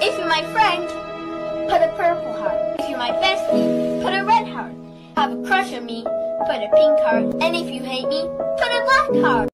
If you're my friend, put a purple heart. If you're my bestie, put a red heart. Have a crush on me, put a pink heart. And if you hate me, put a black heart.